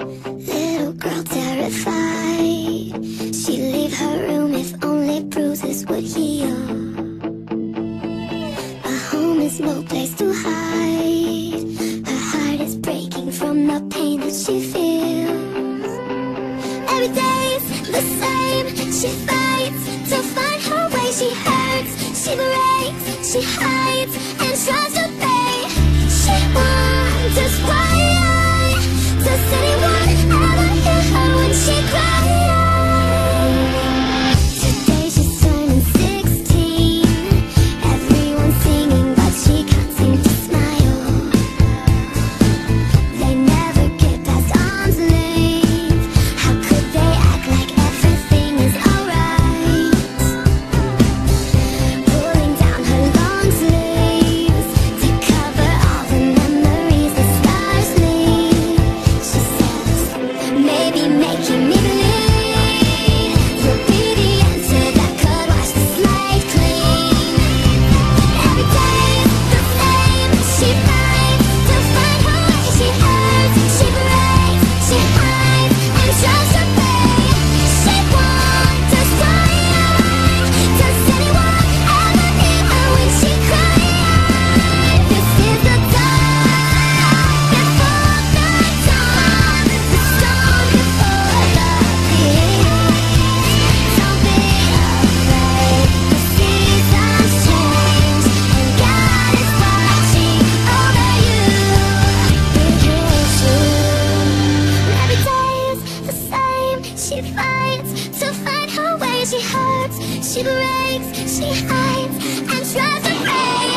Little girl terrified. She'd leave her room if only bruises would heal. A home is no place to hide. Her heart is breaking from the pain that she feels. Every day's the same. She fights to find her way. She hurts, she breaks, she hides. She breaks, she hides, and tries to break